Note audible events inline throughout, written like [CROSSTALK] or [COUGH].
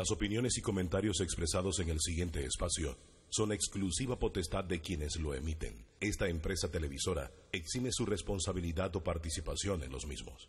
Las opiniones y comentarios expresados en el siguiente espacio son exclusiva potestad de quienes lo emiten. Esta empresa televisora exime su responsabilidad o participación en los mismos.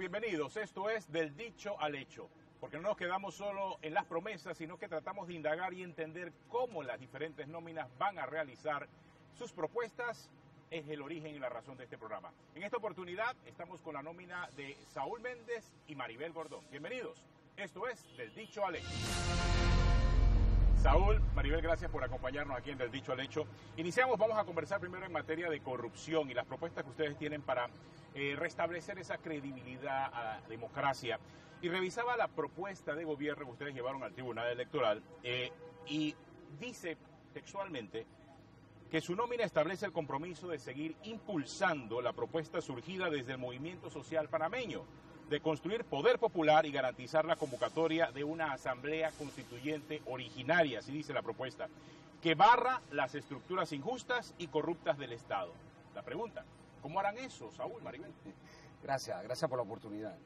Bienvenidos. Esto es Del Dicho al Hecho, porque no nos quedamos solo en las promesas, sino que tratamos de indagar y entender cómo las diferentes nóminas van a realizar sus propuestas. Es el origen y la razón de este programa. En esta oportunidad estamos con la nómina de Saúl Méndez y Maribel Gordón. Bienvenidos. Esto es Del Dicho al Hecho. Saúl, Maribel, gracias por acompañarnos aquí en Del Dicho al Hecho. Iniciamos, vamos a conversar primero en materia de corrupción y las propuestas que ustedes tienen para eh, restablecer esa credibilidad a la democracia. Y revisaba la propuesta de gobierno que ustedes llevaron al Tribunal Electoral eh, y dice textualmente que su nómina establece el compromiso de seguir impulsando la propuesta surgida desde el movimiento social panameño de construir poder popular y garantizar la convocatoria de una asamblea constituyente originaria, así dice la propuesta, que barra las estructuras injustas y corruptas del Estado. La pregunta, ¿cómo harán eso, Saúl, Maribel? [LAUGHS] Gracias, gracias por la oportunidad.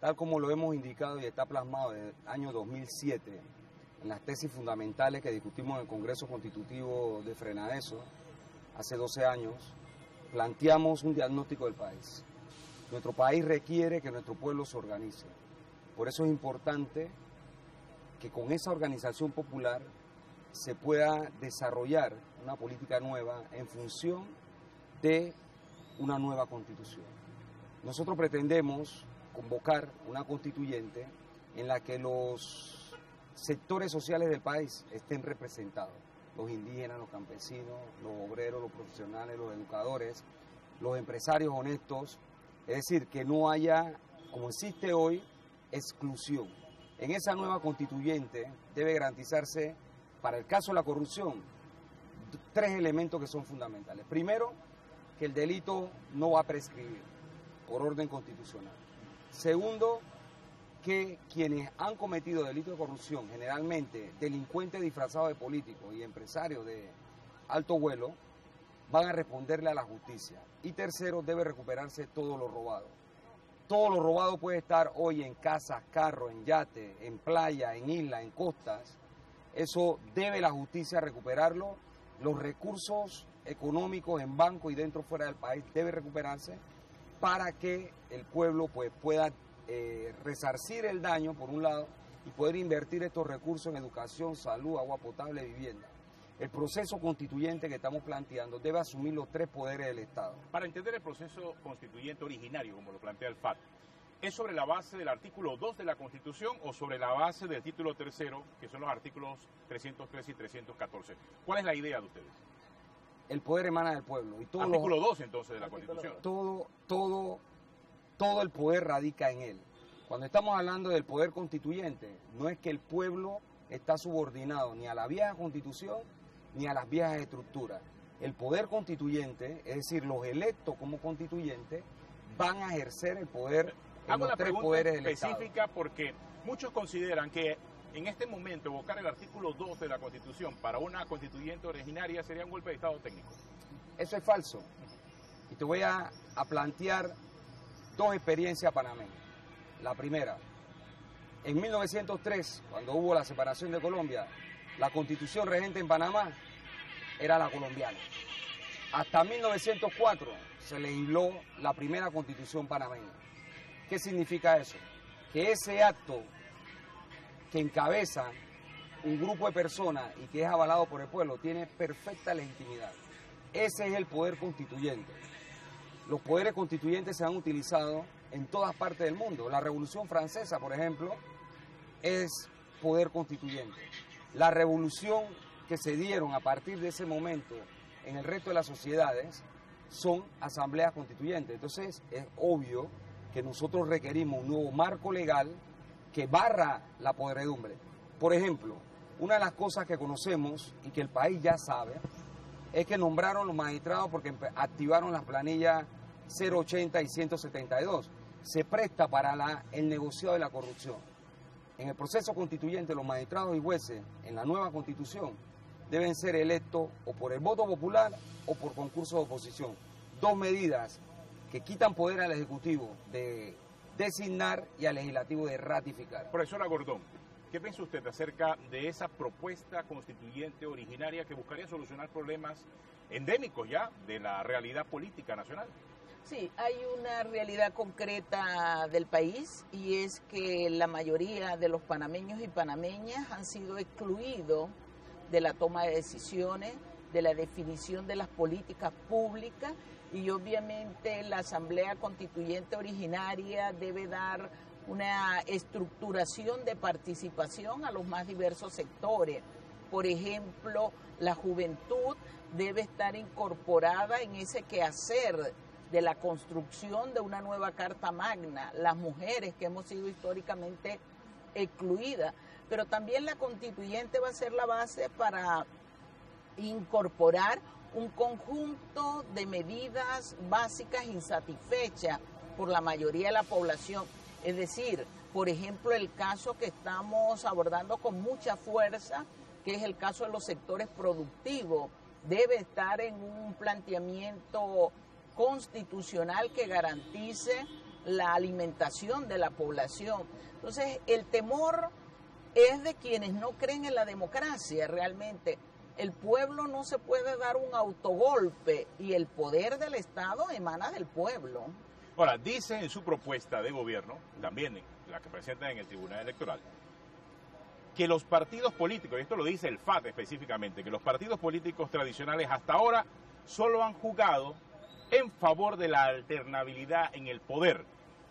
Tal como lo hemos indicado y está plasmado desde el año 2007 en las tesis fundamentales que discutimos en el Congreso Constitutivo de Frenadeso, hace 12 años, planteamos un diagnóstico del país. Nuestro país requiere que nuestro pueblo se organice. Por eso es importante que con esa organización popular se pueda desarrollar una política nueva en función de una nueva constitución. Nosotros pretendemos convocar una constituyente en la que los sectores sociales del país estén representados, los indígenas, los campesinos, los obreros, los profesionales, los educadores, los empresarios honestos, es decir, que no haya, como existe hoy, exclusión. En esa nueva constituyente debe garantizarse, para el caso de la corrupción, tres elementos que son fundamentales. Primero, que el delito no va a prescribir por orden constitucional. Segundo, que quienes han cometido delitos de corrupción, generalmente delincuentes disfrazados de políticos y empresarios de alto vuelo, van a responderle a la justicia. Y tercero, debe recuperarse todo lo robado. Todo lo robado puede estar hoy en casas, carros, en yate, en playa, en isla, en costas. Eso debe la justicia recuperarlo. Los recursos económicos en banco y dentro fuera del país debe recuperarse para que el pueblo pues, pueda eh, resarcir el daño, por un lado, y poder invertir estos recursos en educación, salud, agua potable, vivienda. El proceso constituyente que estamos planteando debe asumir los tres poderes del Estado. Para entender el proceso constituyente originario, como lo plantea el FAT, ¿es sobre la base del artículo 2 de la Constitución o sobre la base del título tercero, que son los artículos 313 y 314? ¿Cuál es la idea de ustedes? El poder emana del pueblo. Y todo artículo 2 entonces de la Constitución. Todo, todo, todo el poder radica en él. Cuando estamos hablando del poder constituyente, no es que el pueblo está subordinado ni a la vieja constitución ni a las viejas estructuras. El poder constituyente, es decir, los electos como constituyentes, van a ejercer el poder en Hago tres pregunta específica porque muchos consideran que en este momento evocar el artículo 2 de la Constitución para una constituyente originaria sería un golpe de Estado técnico. Eso es falso. Y te voy a, a plantear dos experiencias panameñas. La primera, en 1903, cuando hubo la separación de Colombia, la constitución regente en Panamá era la colombiana. Hasta 1904 se legisló la primera constitución panameña. ¿Qué significa eso? Que ese acto que encabeza un grupo de personas y que es avalado por el pueblo tiene perfecta legitimidad. Ese es el poder constituyente. Los poderes constituyentes se han utilizado en todas partes del mundo. La Revolución Francesa, por ejemplo, es poder constituyente. La revolución que se dieron a partir de ese momento en el resto de las sociedades son asambleas constituyentes. Entonces es obvio que nosotros requerimos un nuevo marco legal que barra la podredumbre. Por ejemplo, una de las cosas que conocemos y que el país ya sabe es que nombraron los magistrados porque activaron las planillas 080 y 172. Se presta para el negociado de la corrupción. En el proceso constituyente, los magistrados y jueces en la nueva constitución deben ser electos o por el voto popular o por concurso de oposición. Dos medidas que quitan poder al Ejecutivo de designar y al Legislativo de ratificar. Profesora Gordón, ¿qué piensa usted acerca de esa propuesta constituyente originaria que buscaría solucionar problemas endémicos ya de la realidad política nacional? Sí, hay una realidad concreta del país y es que la mayoría de los panameños y panameñas han sido excluidos de la toma de decisiones, de la definición de las políticas públicas y obviamente la Asamblea Constituyente originaria debe dar una estructuración de participación a los más diversos sectores. Por ejemplo, la juventud debe estar incorporada en ese quehacer de la construcción de una nueva Carta Magna, las mujeres que hemos sido históricamente excluidas, pero también la constituyente va a ser la base para incorporar un conjunto de medidas básicas insatisfechas por la mayoría de la población. Es decir, por ejemplo, el caso que estamos abordando con mucha fuerza, que es el caso de los sectores productivos, debe estar en un planteamiento constitucional que garantice la alimentación de la población. Entonces, el temor es de quienes no creen en la democracia realmente el pueblo no se puede dar un autogolpe y el poder del Estado emana del pueblo. Ahora, dice en su propuesta de gobierno, también la que presenta en el Tribunal Electoral, que los partidos políticos, y esto lo dice el FAT específicamente, que los partidos políticos tradicionales hasta ahora solo han jugado en favor de la alternabilidad en el poder.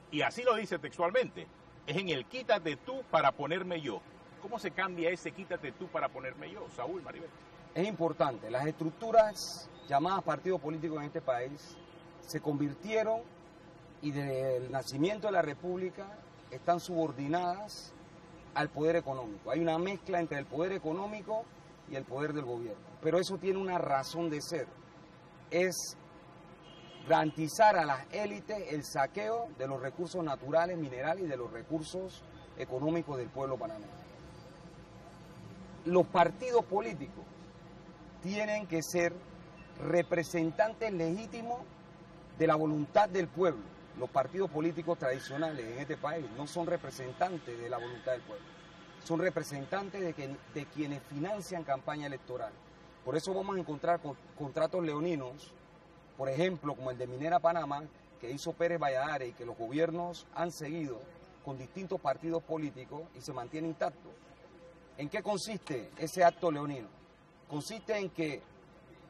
Y así lo dice textualmente, es en el quítate tú para ponerme yo. ¿Cómo se cambia ese quítate tú para ponerme yo, Saúl Maribel? es importante. Las estructuras llamadas partidos políticos en este país se convirtieron y desde el nacimiento de la República están subordinadas al poder económico. Hay una mezcla entre el poder económico y el poder del gobierno. Pero eso tiene una razón de ser. Es garantizar a las élites el saqueo de los recursos naturales, minerales y de los recursos económicos del pueblo panameño. Los partidos políticos tienen que ser representantes legítimos de la voluntad del pueblo. Los partidos políticos tradicionales en este país no son representantes de la voluntad del pueblo, son representantes de, de quienes financian campaña electoral. Por eso vamos a encontrar contratos leoninos, por ejemplo, como el de Minera Panamá, que hizo Pérez Valladares y que los gobiernos han seguido con distintos partidos políticos y se mantiene intacto. ¿En qué consiste ese acto leonino? consiste en que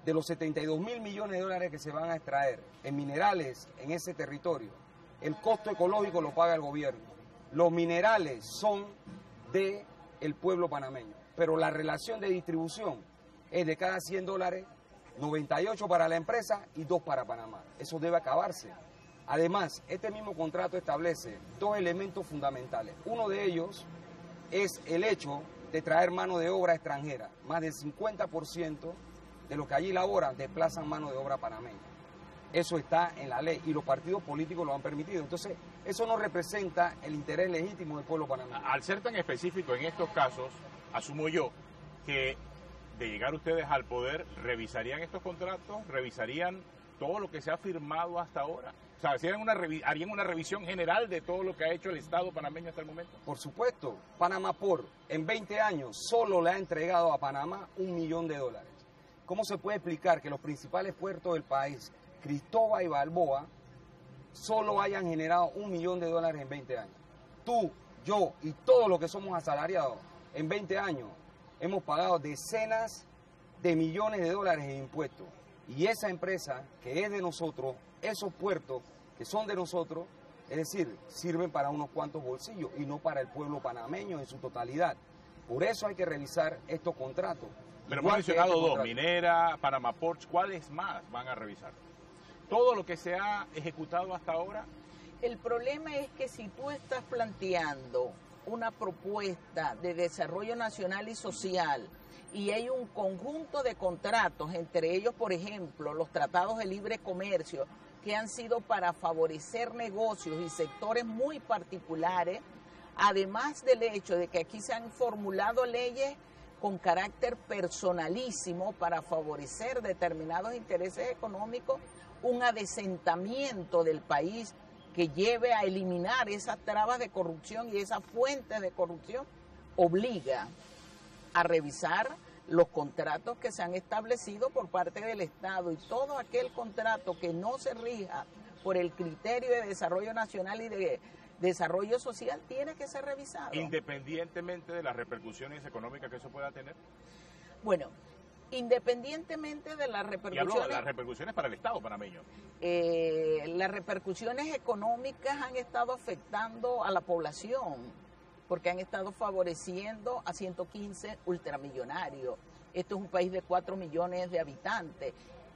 de los 72 mil millones de dólares que se van a extraer en minerales en ese territorio, el costo ecológico lo paga el gobierno. Los minerales son de el pueblo panameño, pero la relación de distribución es de cada 100 dólares, 98 para la empresa y 2 para Panamá. Eso debe acabarse. Además, este mismo contrato establece dos elementos fundamentales. Uno de ellos es el hecho de traer mano de obra extranjera. Más del 50% de los que allí laboran desplazan mano de obra panameña. Eso está en la ley y los partidos políticos lo han permitido. Entonces, eso no representa el interés legítimo del pueblo panameño. Al ser tan específico en estos casos, asumo yo que de llegar ustedes al poder, revisarían estos contratos, revisarían todo lo que se ha firmado hasta ahora. O sea, ¿harían una, ¿harían una revisión general de todo lo que ha hecho el Estado panameño hasta el momento? Por supuesto. Panamá por en 20 años solo le ha entregado a Panamá un millón de dólares. ¿Cómo se puede explicar que los principales puertos del país, Cristóbal y Balboa, solo hayan generado un millón de dólares en 20 años? Tú, yo y todos los que somos asalariados en 20 años hemos pagado decenas de millones de dólares en impuestos. Y esa empresa que es de nosotros esos puertos que son de nosotros, es decir, sirven para unos cuantos bolsillos y no para el pueblo panameño en su totalidad. Por eso hay que revisar estos contratos. Pero hemos mencionado este dos, contrato. Minera, Panama Ports, ¿cuáles más van a revisar? Todo lo que se ha ejecutado hasta ahora, El problema es que si tú estás planteando una propuesta de desarrollo nacional y social y hay un conjunto de contratos, entre ellos, por ejemplo, los tratados de libre comercio, que han sido para favorecer negocios y sectores muy particulares, además del hecho de que aquí se han formulado leyes con carácter personalísimo para favorecer determinados intereses económicos, un adesentamiento del país que lleve a eliminar esas trabas de corrupción y esas fuentes de corrupción, obliga a revisar los contratos que se han establecido por parte del Estado y todo aquel contrato que no se rija por el criterio de desarrollo nacional y de desarrollo social tiene que ser revisado. independientemente de las repercusiones económicas que eso pueda tener. Bueno, independientemente de las Y hablo de repercusiones, las repercusiones para el Estado panameño. eh, las repercusiones económicas han estado afectando a la población porque han estado favoreciendo a 115 ultramillonarios. Esto es un país de 4 millones de habitantes.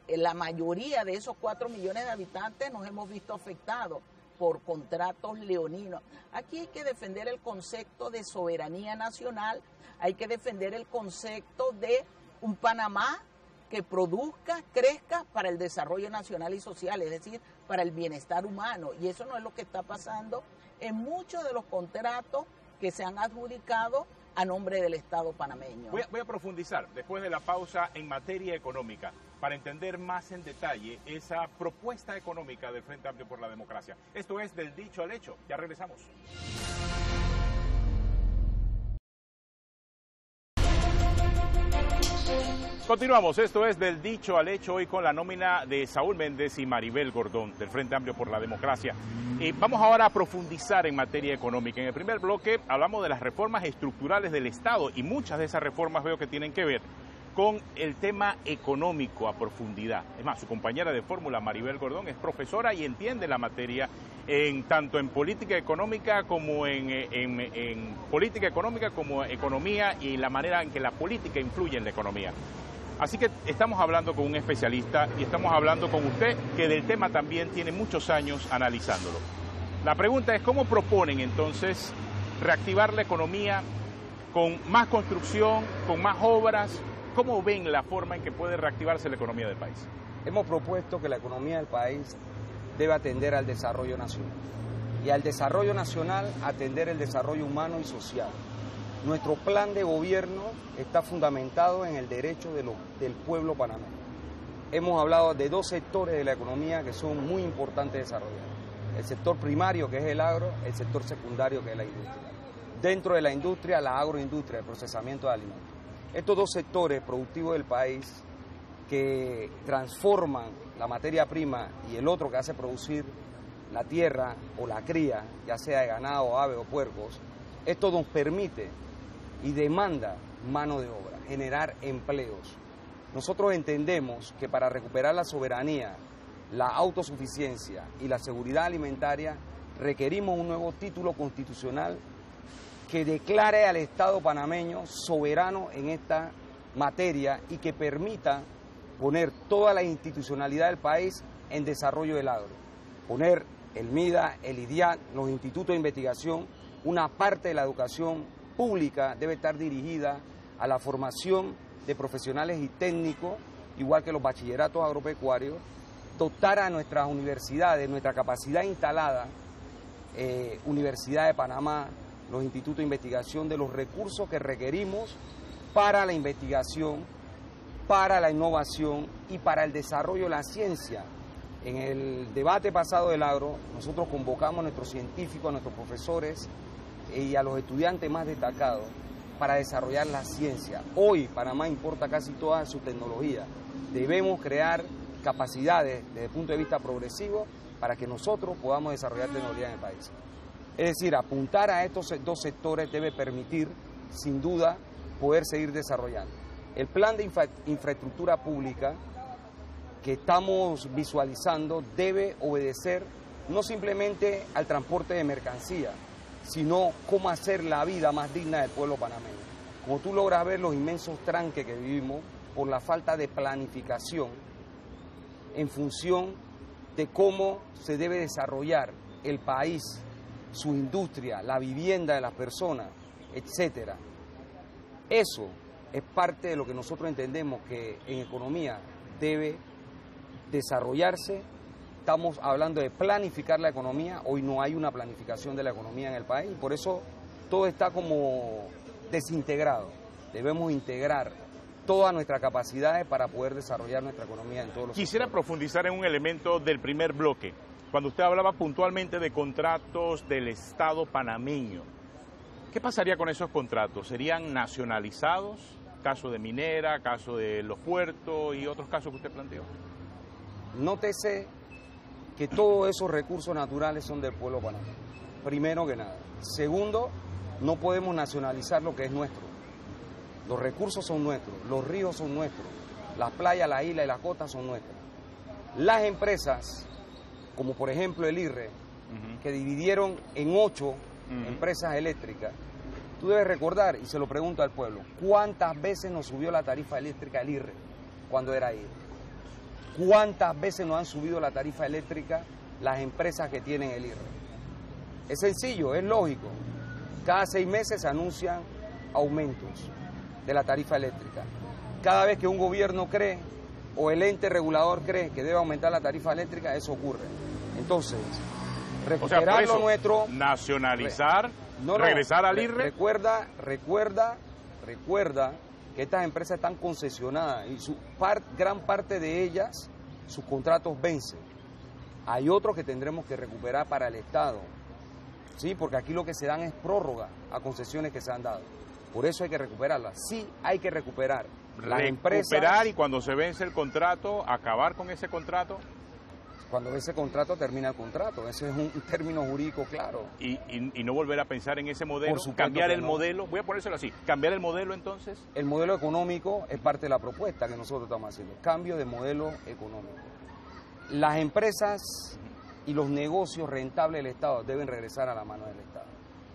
Eh, La mayoría de esos 4 millones de habitantes nos hemos visto afectados por contratos leoninos. Aquí hay que defender el concepto de soberanía nacional, hay que defender el concepto de un Panamá que produzca, crezca para el desarrollo nacional y social, es decir, para el bienestar humano. Y eso no es lo que está pasando en muchos de los contratos que se han adjudicado a nombre del Estado panameño. Voy a, profundizar después de la pausa en materia económica para entender más en detalle esa propuesta económica del Frente Amplio por la Democracia. Esto es del dicho al hecho. Ya regresamos. Continuamos, esto es del dicho al hecho hoy con la nómina de Saúl Méndez y Maribel Gordón del Frente Amplio por la Democracia. Y vamos ahora a profundizar en materia económica. En el primer bloque hablamos de las reformas estructurales del Estado y muchas de esas reformas veo que tienen que ver con el tema económico a profundidad. Es más, su compañera de fórmula, Maribel Gordón, es profesora y entiende la materia en tanto en política económica como en, eh, en- en política económica como economía y la manera en que la política influye en la economía. Así que estamos hablando con un especialista y estamos hablando con usted que del tema también tiene muchos años analizándolo. La pregunta es cómo proponen entonces reactivar la economía con más construcción, con más obras. ¿Cómo ven la forma en que puede reactivarse la economía del país? Hemos propuesto que la economía del país debe atender al desarrollo nacional y al desarrollo nacional atender el desarrollo humano y social. Nuestro plan de gobierno está fundamentado en el derecho del pueblo panameño. Hemos hablado de dos sectores de la economía que son muy importantes de desarrollar. El sector primario, que es el agro, el sector secundario, que es la industria. Dentro de la industria, la agroindustria, el procesamiento de alimentos. Estos dos sectores productivos del país que transforman la materia prima y el otro que hace producir la tierra o la cría, ya sea de ganado, ave o puercos, esto nos permite y demanda mano de obra, generar empleos. Nosotros entendemos que para recuperar la soberanía, la autosuficiencia y la seguridad alimentaria requerimos un nuevo título constitucional que declare al Estado panameño soberano en esta materia y que permita poner toda la institucionalidad del país en desarrollo del agro. Poner el MIDA, el IDIAT, los institutos de investigación, una parte de la educación pública debe estar dirigida a la formación de profesionales y técnicos, igual que los bachilleratos agropecuarios, dotar a nuestras universidades, nuestra capacidad instalada, eh, Universidad de Panamá, los institutos de investigación, de los recursos que requerimos para la investigación, para la innovación y para el desarrollo de la ciencia. En el debate pasado del agro, nosotros convocamos a nuestros científicos, a nuestros profesores y a los estudiantes más destacados para desarrollar la ciencia. Hoy Panamá importa casi toda su tecnología. Debemos crear capacidades desde el punto de vista progresivo para que nosotros podamos desarrollar tecnología en el país. Es decir, apuntar a estos dos sectores debe permitir, sin duda, poder seguir desarrollando. El plan de infra- infraestructura pública que estamos visualizando debe obedecer no simplemente al transporte de mercancía, sino cómo hacer la vida más digna del pueblo panameño. como tú logras ver los inmensos tranques que vivimos por la falta de planificación en función de cómo se debe desarrollar el país, su industria, la vivienda de las personas, etcétera. Eso es parte de lo que nosotros entendemos que en economía debe desarrollarse. Estamos hablando de planificar la economía, hoy no hay una planificación de la economía en el país, por eso todo está como desintegrado. Debemos integrar todas nuestras capacidades para poder desarrollar nuestra economía en todos los Quisiera profundizar en un elemento del primer bloque, cuando usted hablaba puntualmente de contratos del Estado panameño. ¿Qué pasaría con esos contratos? ¿Serían nacionalizados? Caso de minera, caso de los puertos y otros casos que usted planteó. Nótese que todos esos recursos naturales son del pueblo panameño, primero que nada. Segundo, no podemos nacionalizar lo que es nuestro. Los recursos son nuestros, los ríos son nuestros, las playas, la isla y las costas son nuestras. Las empresas, como por ejemplo el IRRE, que dividieron en ocho empresas eléctricas, tú debes recordar, y se lo pregunto al pueblo, ¿cuántas veces nos subió la tarifa eléctrica el IRRE cuando era ahí? ¿Cuántas veces nos han subido la tarifa eléctrica las empresas que tienen el IRRE? Es sencillo, es lógico. Cada seis meses se anuncian aumentos de la tarifa eléctrica. Cada vez que un gobierno cree o el ente regulador cree que debe aumentar la tarifa eléctrica, eso ocurre. Entonces, recuperar lo nuestro, nacionalizar, regresar al IRRE. Recuerda, recuerda, recuerda que estas empresas están concesionadas y su gran parte de ellas, sus contratos vencen. Hay otros que tendremos que recuperar para el Estado, ¿sí? porque aquí lo que se dan es prórroga a concesiones que se han dado. Por eso hay que recuperarlas. Sí, hay que recuperar. Las recuperar y cuando se vence el contrato, acabar con ese contrato. Cuando ese contrato termina el contrato, ese es un término jurídico claro. Y, no volver a pensar en ese modelo, cambiar el modelo, voy a ponérselo así, cambiar el modelo entonces. El modelo económico es parte de la propuesta que nosotros estamos haciendo, cambio de modelo económico. Las empresas y los negocios rentables del Estado deben regresar a la mano del Estado.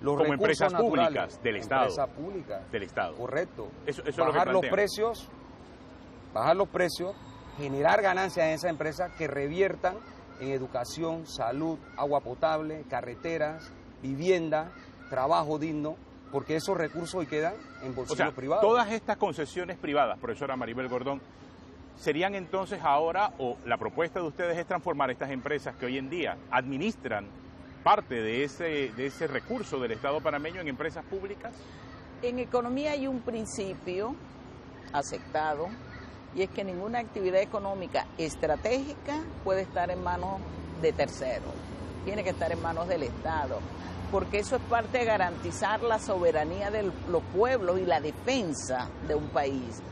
Los como empresas públicas del Estado. Empresas públicas. Del Estado. Correcto. Eso, bajar los precios, bajar los precios, generar ganancias en esa empresa que reviertan en educación, salud, agua potable, carreteras, vivienda, trabajo digno, porque esos recursos hoy quedan en bolsillos privados. Todas estas concesiones privadas, profesora Maribel Gordón, serían entonces ahora, o la propuesta de ustedes es transformar estas empresas que hoy en día administran parte de ese, de ese recurso del Estado panameño en empresas públicas? En economía hay un principio aceptado y es que ninguna actividad económica estratégica puede estar en manos de terceros, tiene que estar en manos del Estado, porque eso es parte de garantizar la soberanía de los pueblos y la defensa de un país.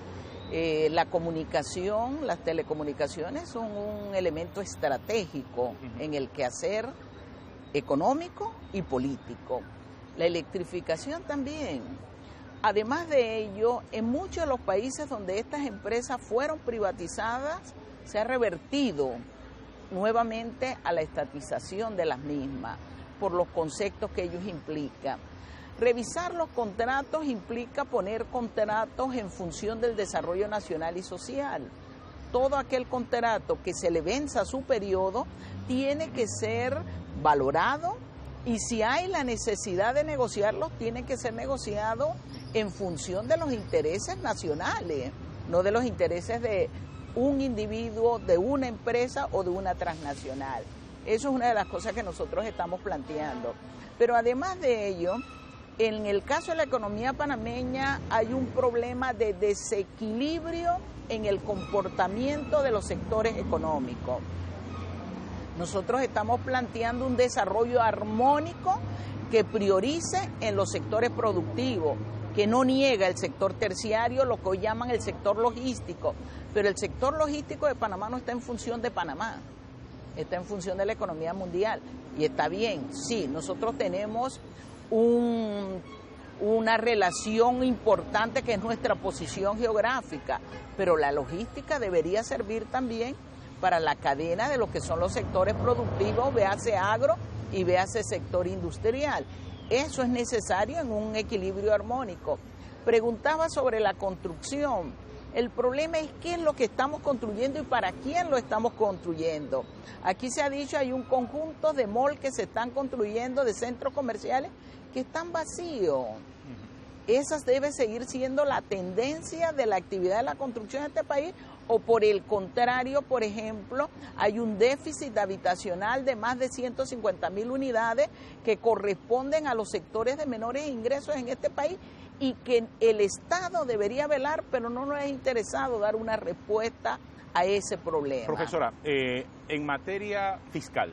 Eh, la comunicación, las telecomunicaciones son un elemento estratégico en el quehacer económico y político. La electrificación también. Además de ello, en muchos de los países donde estas empresas fueron privatizadas, se ha revertido nuevamente a la estatización de las mismas por los conceptos que ellos implican. Revisar los contratos implica poner contratos en función del desarrollo nacional y social. Todo aquel contrato que se le venza su periodo tiene que ser valorado y si hay la necesidad de negociarlos, tiene que ser negociado en función de los intereses nacionales, no de los intereses de un individuo, de una empresa o de una transnacional. Eso es una de las cosas que nosotros estamos planteando. Pero además de ello, en el caso de la economía panameña hay un problema de desequilibrio en el comportamiento de los sectores económicos. Nosotros estamos planteando un desarrollo armónico que priorice en los sectores productivos, que no niega el sector terciario, lo que hoy llaman el sector logístico. Pero el sector logístico de Panamá no está en función de Panamá, está en función de la economía mundial. Y está bien, sí, nosotros tenemos una relación importante que es nuestra posición geográfica, pero la logística debería servir también para la cadena de lo que son los sectores productivos, véase agro y véase sector industrial. Eso es necesario en un equilibrio armónico. Preguntaba sobre la construcción. El problema es qué es lo que estamos construyendo y para quién lo estamos construyendo. Aquí se ha dicho hay un conjunto de mall que se están construyendo, de centros comerciales que están vacíos. Esa debe seguir siendo la tendencia de la actividad de la construcción en este país o por el contrario, por ejemplo, hay un déficit habitacional de más de 150 mil unidades que corresponden a los sectores de menores ingresos en este país y que el Estado debería velar, pero no nos ha interesado dar una respuesta a ese problema. Profesora, eh, en materia fiscal,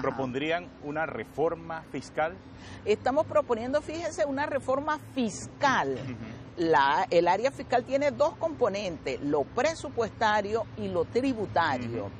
¿propondrían una reforma fiscal? Estamos proponiendo, fíjese, una reforma fiscal. La, el área fiscal tiene dos componentes, lo presupuestario y lo tributario.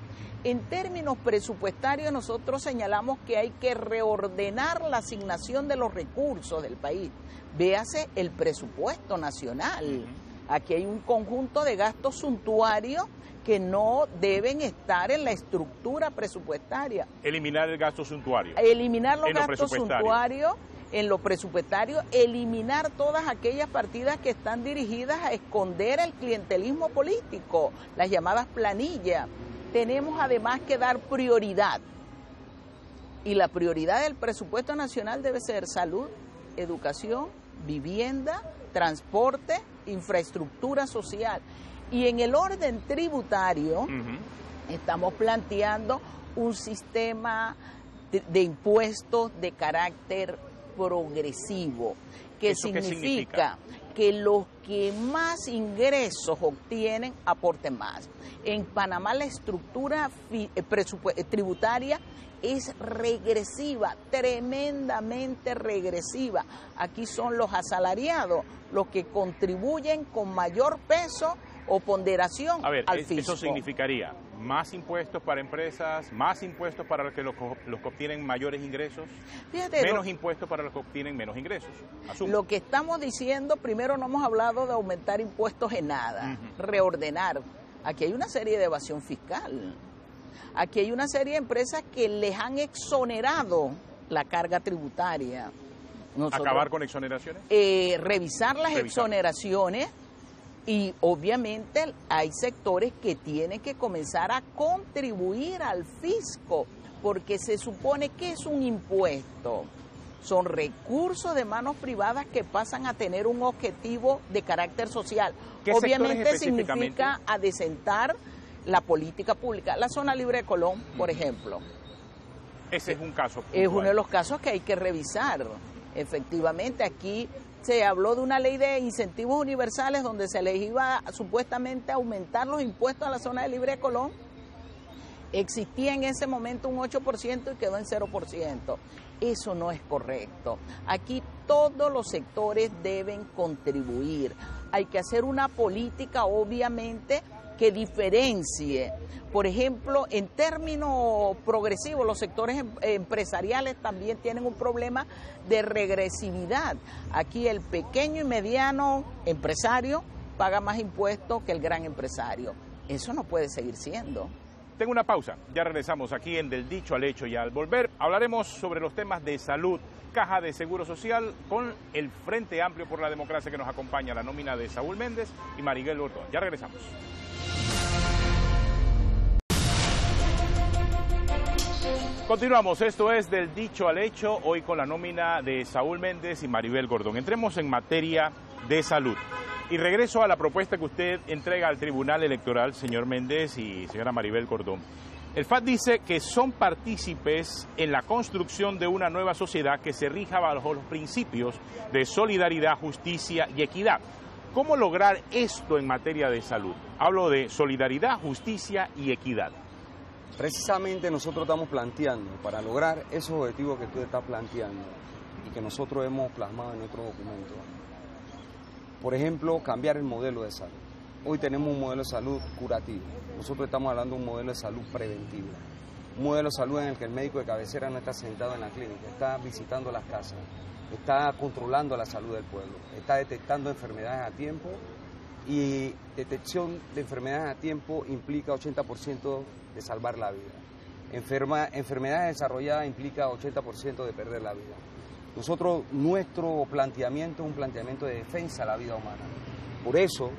En términos presupuestarios, nosotros señalamos que hay que reordenar la asignación de los recursos del país. Véase el presupuesto nacional. Aquí hay un conjunto de gastos suntuarios que no deben estar en la estructura presupuestaria. Eliminar el gasto suntuario. Eliminar los gastos suntuarios en lo presupuestario, eliminar todas aquellas partidas que están dirigidas a esconder el clientelismo político, las llamadas planillas. Tenemos además que dar prioridad. Y la prioridad del presupuesto nacional debe ser salud, educación, vivienda, transporte, infraestructura social. Y en el orden tributario estamos planteando un sistema de, impuestos de carácter progresivo, que significa, que los que más ingresos obtienen aporten más. En Panamá la estructura eh, eh, tributaria es regresiva, tremendamente regresiva. Aquí son los asalariados los que contribuyen con mayor peso o ponderación A ver, al fisco. Eso significaría más impuestos para empresas, más impuestos para los que, los, que obtienen mayores ingresos, menos impuestos para los que obtienen menos ingresos. Lo que estamos diciendo, primero no hemos hablado de aumentar impuestos en nada, reordenar. Aquí hay una serie de evasión fiscal. Aquí hay una serie de empresas que les han exonerado la carga tributaria. ¿Acabar con exoneraciones? Eh, revisar las exoneraciones y obviamente hay sectores que tienen que comenzar a contribuir al fisco, porque se supone que es un impuesto. Son recursos de manos privadas que pasan a tener un objetivo de carácter social. Obviamente significa adecentar la política pública. La zona libre de Colón, por ejemplo. Ese es un caso. Es uno de los casos que hay que revisar. Efectivamente, aquí se habló de una ley de incentivos universales donde se les iba supuestamente a aumentar los impuestos a la zona de libre de Colón. Existía en ese momento un 8% y quedó en 0%. Eso no es correcto. Aquí todos los sectores deben contribuir. Hay que hacer una política, obviamente, que diferencie. Por ejemplo, en términos progresivos, los sectores em, empresariales también tienen un problema de regresividad. Aquí el pequeño y mediano empresario paga más impuestos que el gran empresario. Eso no puede seguir siendo. Tengo una pausa, ya regresamos aquí en Del Dicho al Hecho y al volver hablaremos sobre los temas de salud, caja de seguro social con el Frente Amplio por la Democracia que nos acompaña, la nómina de Saúl Méndez y Mariguel Bortón. Ya regresamos. Continuamos, esto es del dicho al hecho, hoy con la nómina de Saúl Méndez y Maribel Gordón. Entremos en materia de salud. Y regreso a la propuesta que usted entrega al Tribunal Electoral, señor Méndez y señora Maribel Gordón. El FAT dice que son partícipes en la construcción de una nueva sociedad que se rija bajo los principios de solidaridad, justicia y equidad. ¿Cómo lograr esto en materia de salud? Hablo de solidaridad, justicia y equidad. Precisamente nosotros estamos planteando, para lograr esos objetivos que tú estás planteando y que nosotros hemos plasmado en nuestro documento, por ejemplo, cambiar el modelo de salud. Hoy tenemos un modelo de salud curativo, nosotros estamos hablando de un modelo de salud preventivo, un modelo de salud en el que el médico de cabecera no está sentado en la clínica, está visitando las casas, está controlando la salud del pueblo, está detectando enfermedades a tiempo y detección de enfermedades a tiempo implica 80% de salvar la vida. Enferma, enfermedades desarrolladas implica 80% de perder la vida. Nosotros, nuestro planteamiento es un planteamiento de defensa de la vida humana. Por eso,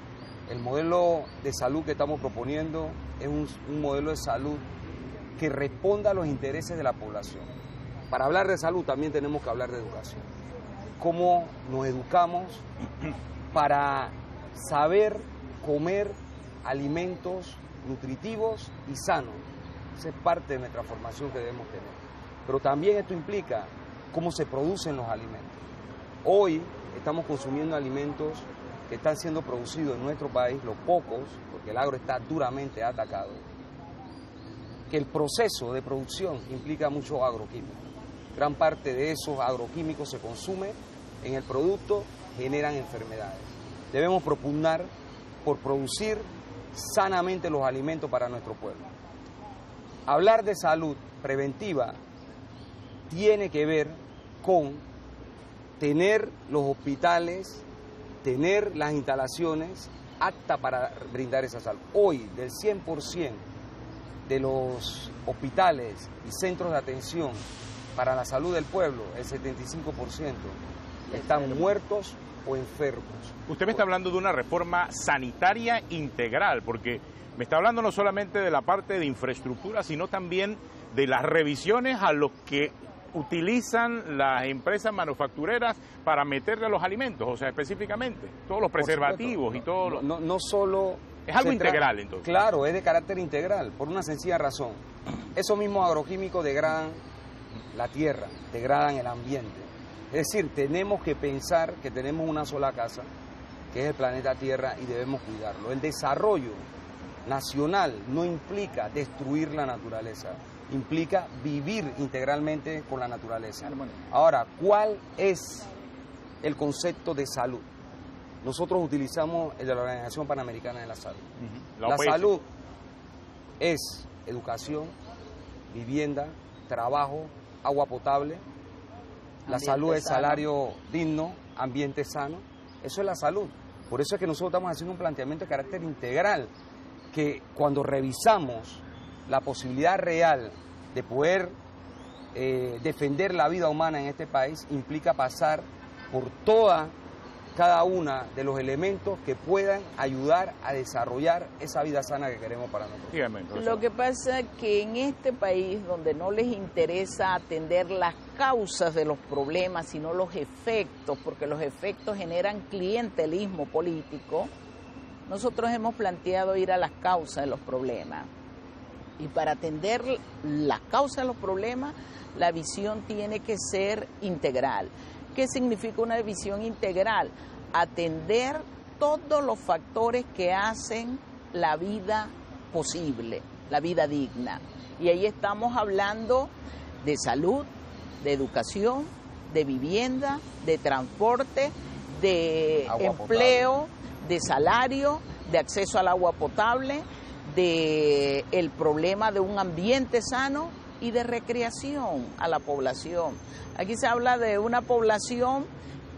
el modelo de salud que estamos proponiendo es un modelo de salud que responda a los intereses de la población. Para hablar de salud también tenemos que hablar de educación. Cómo nos educamos para saber comer alimentos nutritivos y sanos. Esa es parte de nuestra formación que debemos tener. Pero también esto implica cómo se producen los alimentos. Hoy estamos consumiendo alimentos que están siendo producidos en nuestro país, los pocos, porque el agro está duramente atacado, que el proceso de producción implica mucho agroquímico. Gran parte de esos agroquímicos se consume en el producto, generan enfermedades. Debemos propugnar por producir sanamente los alimentos para nuestro pueblo. Hablar de salud preventiva tiene que ver con tener los hospitales, tener las instalaciones aptas para brindar esa salud. Hoy, del 100% de los hospitales y centros de atención para la salud del pueblo, el 75% están muertos o enfermos. Usted me está hablando de una reforma sanitaria integral, porque me está hablando no solamente de la parte de infraestructura, sino también de las revisiones a los que utilizan las empresas manufactureras para meterle a los alimentos, o sea, específicamente, todos los preservativos y todo. Lo... No, no solo... Es algo integral, entonces. Claro, es de carácter integral, por una sencilla razón. Esos mismos agroquímicos degradan la tierra, degradan el ambiente. Es decir, tenemos que pensar que tenemos una sola casa, que es el planeta Tierra, y debemos cuidarlo. El desarrollo nacional no implica destruir la naturaleza, implica vivir integralmente con la naturaleza. Ahora, ¿cuál es el concepto de salud? Nosotros utilizamos el de la Organización Panamericana de la Salud. Uh -huh. La, la salud es educación, vivienda, trabajo, agua potable. La Ambiente salud es salario digno, ambiente sano. Eso es la salud. Por eso es que nosotros estamos haciendo un planteamiento de carácter integral, que cuando revisamos la posibilidad real de poder eh, defender la vida humana en este país, implica pasar por toda cada una de los elementos que puedan ayudar a desarrollar esa vida sana que queremos para nosotros. Dígame. Lo que pasa es que en este país donde no les interesa atender las causas de los problemas, sino los efectos, porque los efectos generan clientelismo político, nosotros hemos planteado ir a las causas de los problemas. Y para atender las causas de los problemas, la visión tiene que ser integral. ¿Qué significa una visión integral? Atender todos los factores que hacen la vida posible, la vida digna. Y ahí estamos hablando de salud, de educación, de vivienda, de transporte, de Agua empleo, de salario, de acceso al agua potable, de el problema de un ambiente sano y de recreación a la población. Aquí se habla de una población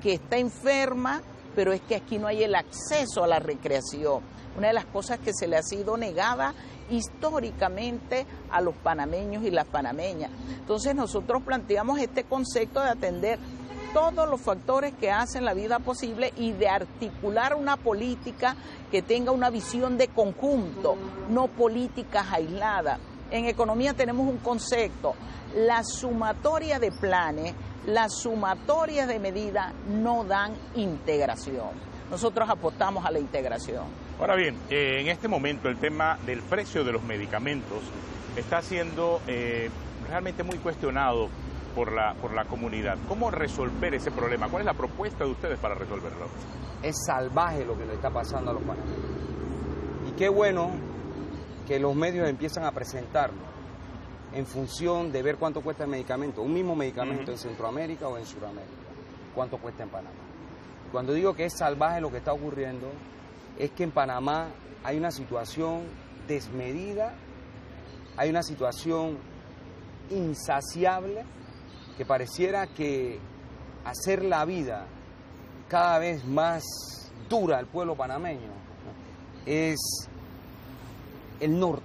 que está enferma, pero es que aquí no hay el acceso a la recreación. Una de las cosas que se le ha sido negada históricamente a los panameños y las panameñas. Entonces nosotros planteamos este concepto de atender todos los factores que hacen la vida posible y de articular una política que tenga una visión de conjunto, no políticas aisladas. En economía tenemos un concepto, la sumatoria de planes, la sumatoria de medidas no dan integración. Nosotros apostamos a la integración. Ahora bien, eh, en este momento el tema del precio de los medicamentos está siendo eh, realmente muy cuestionado por la, por la comunidad. ¿Cómo resolver ese problema? ¿Cuál es la propuesta de ustedes para resolverlo? Es salvaje lo que le está pasando a los panameños. Y qué bueno que los medios empiezan a presentarlo en función de ver cuánto cuesta el medicamento, un mismo medicamento en Centroamérica o en Sudamérica, cuánto cuesta en Panamá. Cuando digo que es salvaje lo que está ocurriendo, es que en Panamá hay una situación desmedida, hay una situación insaciable que pareciera que hacer la vida cada vez más dura al pueblo panameño es el norte.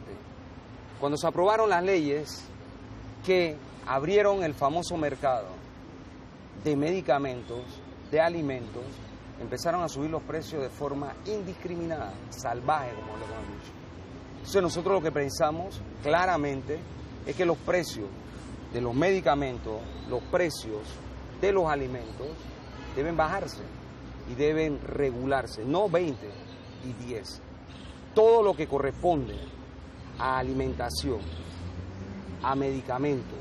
Cuando se aprobaron las leyes que abrieron el famoso mercado de medicamentos, de alimentos, empezaron a subir los precios de forma indiscriminada, salvaje, como lo hemos dicho. Entonces nosotros lo que pensamos claramente es que los precios de los medicamentos, los precios de los alimentos deben bajarse y deben regularse, no 20 y 10. Todo lo que corresponde a alimentación, a medicamentos,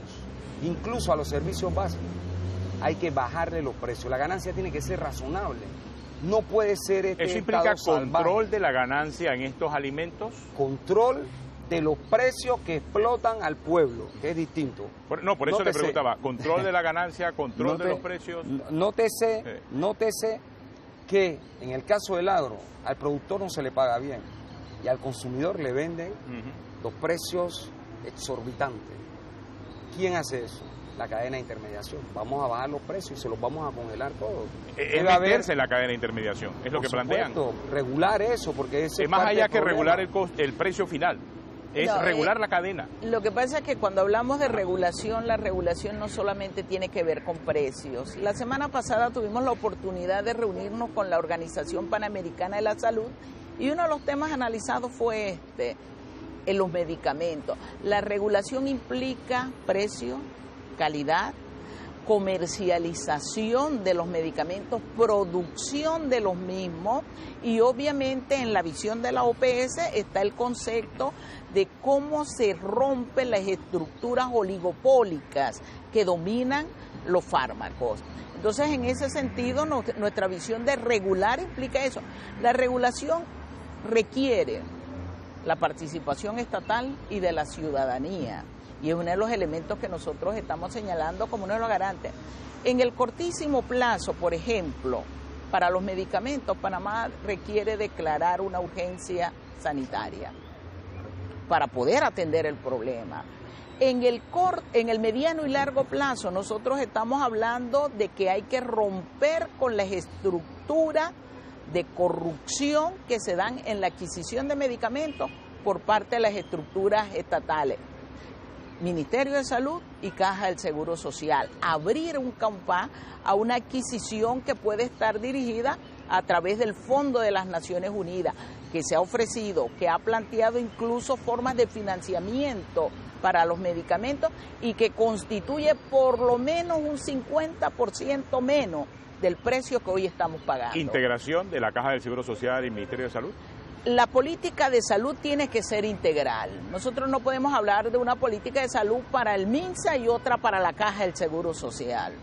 incluso a los servicios básicos, hay que bajarle los precios. La ganancia tiene que ser razonable. No puede ser este ¿Eso implica control salvaje. de la ganancia en estos alimentos? control de los precios que explotan al pueblo, que es distinto. Por- no, por eso le Nótese. preguntaba, control de la ganancia, control [LAUGHS] de los precios. Nótese, Eh. nótese que en el caso del agro, al productor no se le paga bien y al consumidor le venden los precios exorbitantes. ¿Quién hace eso? La cadena de intermediación. Vamos a bajar los precios y se los vamos a congelar todos. Eh, Es Debe meterse en la cadena de intermediación, es lo que plantean. supuesto, regular eso, porque ese Es más allá que problema. regular el, cos- el precio final, es No, eh, regular la cadena. Lo que pasa es que cuando hablamos de regulación, la regulación no solamente tiene que ver con precios. La semana pasada tuvimos la oportunidad de reunirnos con la Organización Panamericana de la Salud y uno de los temas analizados fue este, en los medicamentos. La regulación implica precio, calidad, comercialización de los medicamentos, producción de los mismos y obviamente en la visión de la OPS está el concepto de cómo se rompen las estructuras oligopólicas que dominan los fármacos. Entonces, en ese sentido, nuestra visión de regular implica eso. La regulación requiere la participación estatal y de la ciudadanía. Y es uno de los elementos que nosotros estamos señalando como uno de los garantes. En el cortísimo plazo, por ejemplo, para los medicamentos, Panamá requiere declarar una urgencia sanitaria para poder atender el problema. En el, cor- en el mediano y largo plazo, nosotros estamos hablando de que hay que romper con las estructuras de corrupción que se dan en la adquisición de medicamentos por parte de las estructuras estatales. Ministerio de Salud y Caja del Seguro Social. Abrir un campá a una adquisición que puede estar dirigida a través del Fondo de las Naciones Unidas, que se ha ofrecido, que ha planteado incluso formas de financiamiento para los medicamentos y que constituye por lo menos un 50% menos del precio que hoy estamos pagando. Integración de la Caja del Seguro Social y Ministerio de Salud. la política de salud tiene que ser integral. Nosotros no podemos hablar de una política de salud para el MINSA y otra para la Caja del Seguro Social.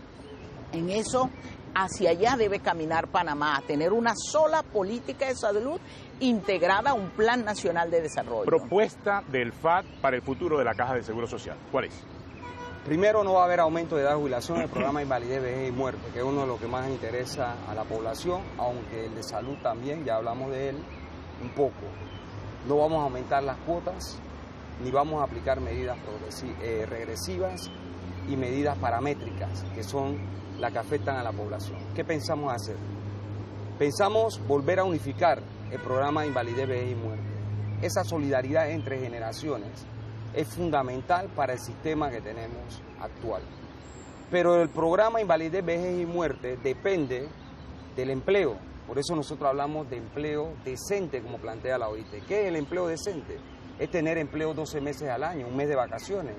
En eso, hacia allá debe caminar Panamá, tener una sola política de salud integrada a un Plan Nacional de Desarrollo. Propuesta del FAT para el futuro de la Caja del Seguro Social. ¿Cuál es? Primero, no va a haber aumento de edad de jubilación en el programa de invalidez, vejez y muerte, que es uno de los que más interesa a la población, aunque el de salud también, ya hablamos de él un poco. No vamos a aumentar las cuotas, ni vamos a aplicar medidas eh, regresivas y medidas paramétricas, que son las que afectan a la población. ¿Qué pensamos hacer? Pensamos volver a unificar el programa de invalidez, vejez y muerte. Esa solidaridad entre generaciones es fundamental para el sistema que tenemos actual. Pero el programa Invalidez, Vejez y Muerte depende del empleo. Por eso nosotros hablamos de empleo decente, como plantea la OIT. ¿Qué es el empleo decente? Es tener empleo 12 meses al año, un mes de vacaciones.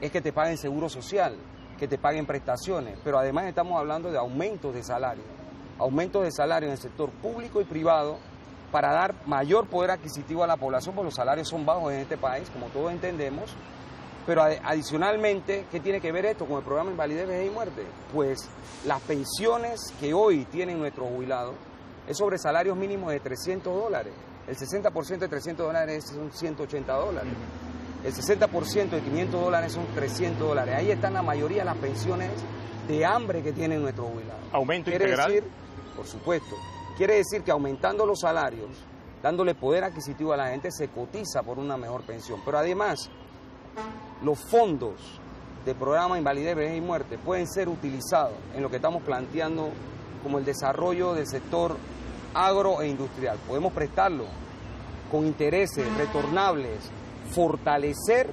Es que te paguen seguro social, que te paguen prestaciones. Pero además estamos hablando de aumentos de salario. Aumentos de salario en el sector público y privado para dar mayor poder adquisitivo a la población, porque los salarios son bajos en este país, como todos entendemos. Pero adicionalmente, ¿qué tiene que ver esto con el programa Invalidez, Vejez y Muerte? Pues las pensiones que hoy tienen nuestros jubilados es sobre salarios mínimos de 300 dólares. El 60% de 300 dólares son 180 dólares. El 60% de 500 dólares son 300 dólares. Ahí están la mayoría de las pensiones de hambre que tienen nuestros jubilados. Aumento Quiere integral. decir, por supuesto, quiere decir que aumentando los salarios, dándole poder adquisitivo a la gente, se cotiza por una mejor pensión. Pero además, los fondos del programa Invalidez, Vejez y Muerte pueden ser utilizados en lo que estamos planteando como el desarrollo del sector agro e industrial. Podemos prestarlo con intereses retornables, fortalecer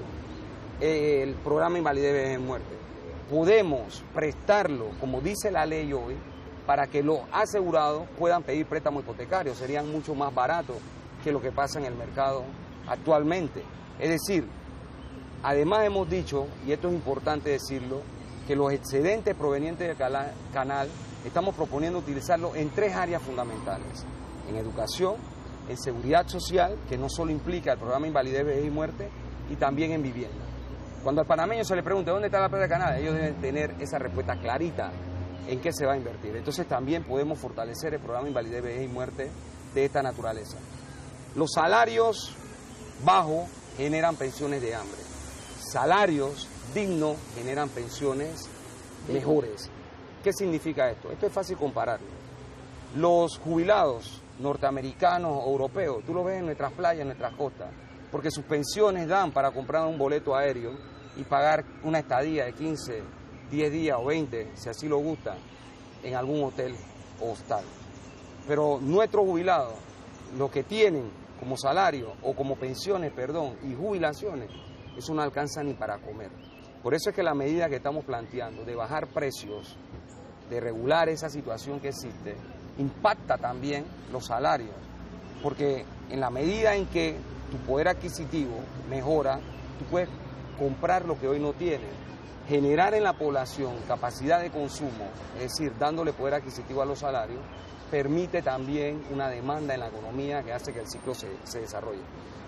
eh, el programa Invalidez, Vejez y Muerte. podemos prestarlo, como dice la ley hoy, para que los asegurados puedan pedir préstamo hipotecario. Serían mucho más baratos que lo que pasa en el mercado actualmente. Es decir, además hemos dicho, y esto es importante decirlo, que los excedentes provenientes del canal estamos proponiendo utilizarlo en tres áreas fundamentales. En educación, en seguridad social, que no solo implica el programa Invalidez, Vejez y Muerte, y también en vivienda. Cuando al panameño se le pregunte dónde está la plata de canal, ellos deben tener esa respuesta clarita en qué se va a invertir. Entonces también podemos fortalecer el programa Invalidez, Vejez y Muerte de esta naturaleza. Los salarios bajos generan pensiones de hambre. Salarios dignos generan pensiones mejores. ¿Qué significa esto? Esto es fácil compararlo. Los jubilados norteamericanos o europeos, tú lo ves en nuestras playas, en nuestras costas, porque sus pensiones dan para comprar un boleto aéreo y pagar una estadía de 15, 10 días o 20, si así lo gusta, en algún hotel o hostal. Pero nuestros jubilados, lo que tienen como salario o como pensiones, perdón, y jubilaciones, eso no alcanza ni para comer. Por eso es que la medida que estamos planteando de bajar precios, de regular esa situación que existe, impacta también los salarios, porque en la medida en que tu poder adquisitivo mejora, tú puedes comprar lo que hoy no tienes, generar en la población capacidad de consumo, es decir, dándole poder adquisitivo a los salarios, permite también una demanda en la economía que hace que el ciclo se, desarrolle.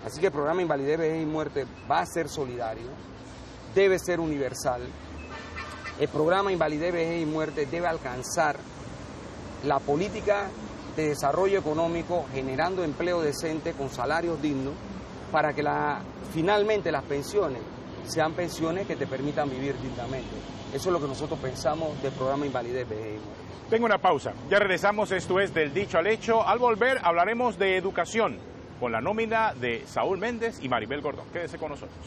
Así que el programa Invalidez, Vejez y Muerte va a ser solidario, debe ser universal. El programa Invalidez, Vejez y Muerte debe alcanzar la política de desarrollo económico generando empleo decente con salarios dignos para que finalmente las pensiones sean pensiones que te permitan vivir dignamente. Eso es lo que nosotros pensamos del programa Invalidez Tengo una pausa. Ya regresamos. Esto es del dicho al hecho. Al volver hablaremos de educación con la nómina de Saúl Méndez y Maribel Gordón. Quédese con nosotros.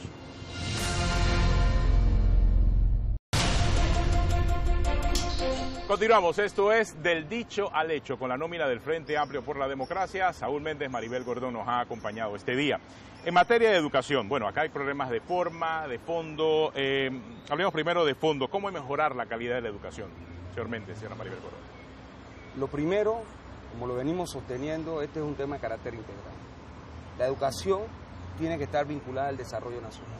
Continuamos, esto es del dicho al hecho con la nómina del Frente Amplio por la Democracia. Saúl Méndez, Maribel Gordón nos ha acompañado este día. En materia de educación, bueno, acá hay problemas de forma, de fondo. Eh, hablemos primero de fondo. ¿Cómo mejorar la calidad de la educación, señor Méndez, señora Maribel Gordón? Lo primero, como lo venimos sosteniendo, este es un tema de carácter integral. La educación tiene que estar vinculada al desarrollo nacional.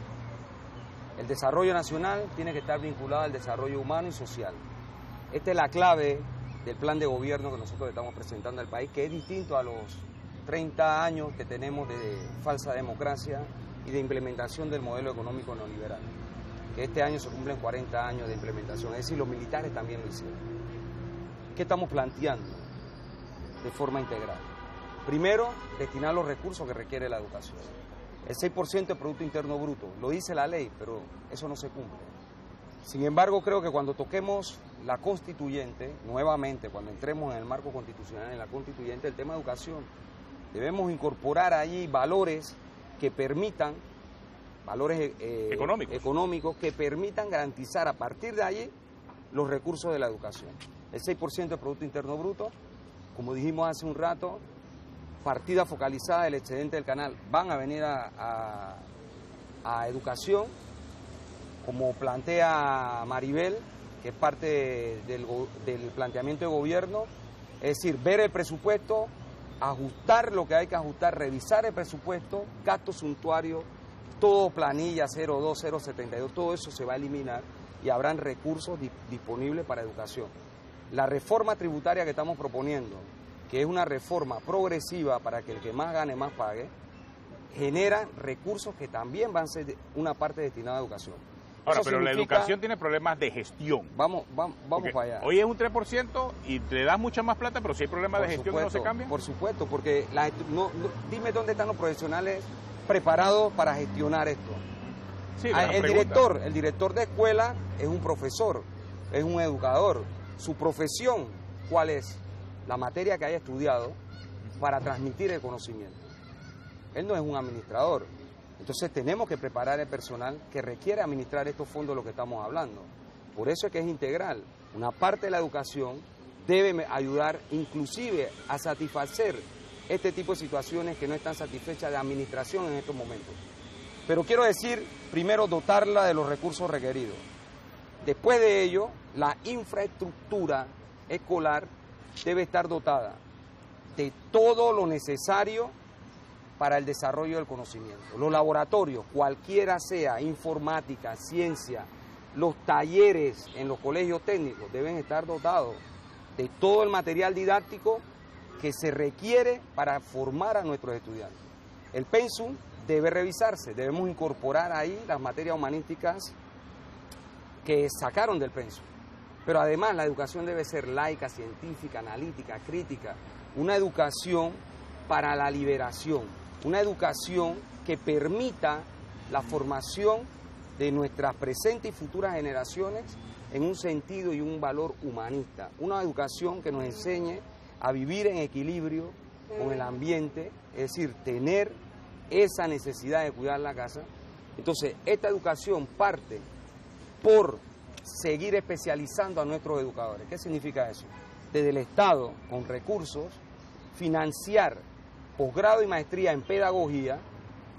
El desarrollo nacional tiene que estar vinculado al desarrollo humano y social. Esta es la clave del plan de gobierno que nosotros estamos presentando al país, que es distinto a los 30 años que tenemos de falsa democracia y de implementación del modelo económico neoliberal. Que este año se cumplen 40 años de implementación, es decir, los militares también lo hicieron. ¿Qué estamos planteando de forma integral? Primero, destinar los recursos que requiere la educación. El 6% del Producto Interno Bruto, lo dice la ley, pero eso no se cumple. Sin embargo, creo que cuando toquemos la constituyente, nuevamente, cuando entremos en el marco constitucional, en la constituyente, el tema de educación, debemos incorporar allí valores que permitan, valores eh, económicos. económicos, que permitan garantizar a partir de allí los recursos de la educación. El 6% del Producto Interno Bruto, como dijimos hace un rato, partida focalizada del excedente del canal, van a venir a educación como plantea Maribel, que es parte del, planteamiento de gobierno, es decir, ver el presupuesto, ajustar lo que hay que ajustar, revisar el presupuesto, gasto suntuario, todo planilla 02, 072, todo eso se va a eliminar y habrán recursos disponibles para educación. La reforma tributaria que estamos proponiendo, que es una reforma progresiva para que el que más gane más pague, genera recursos que también van a ser una parte destinada a educación. Ahora, pero la educación tiene problemas de gestión. Vamos, vamos, vamos para allá. Hoy es un 3% y le das mucha más plata, pero si hay problemas de gestión no se cambian. Por supuesto, porque la, no, dime dónde están los profesionales preparados para gestionar esto. Sí, ah, el director, el director de escuela es un profesor, es un educador. Su profesión, ¿cuál es? La materia que haya estudiado para transmitir el conocimiento. Él no es un administrador, entonces tenemos que preparar el personal que requiere administrar estos fondos de lo que estamos hablando. Por eso es que es integral. Una parte de la educación debe ayudar inclusive a satisfacer este tipo de situaciones que no están satisfechas de administración en estos momentos. Pero quiero decir, primero, dotarla de los recursos requeridos. Después de ello, la infraestructura escolar debe estar dotada de todo lo necesario para el desarrollo del conocimiento. Los laboratorios, cualquiera sea, informática, ciencia, los talleres en los colegios técnicos deben estar dotados de todo el material didáctico que se requiere para formar a nuestros estudiantes. El pensum debe revisarse, debemos incorporar ahí las materias humanísticas que sacaron del pensum. Pero además la educación debe ser laica, científica, analítica, crítica, una educación para la liberación, una educación que permita la formación de nuestras presentes y futuras generaciones en un sentido y un valor humanista, una educación que nos enseñe a vivir en equilibrio con el ambiente, es decir, tener esa necesidad de cuidar la casa. Entonces, esta educación parte por seguir especializando a nuestros educadores. ¿Qué significa eso? Desde el Estado, con recursos, financiar posgrado y maestría en pedagogía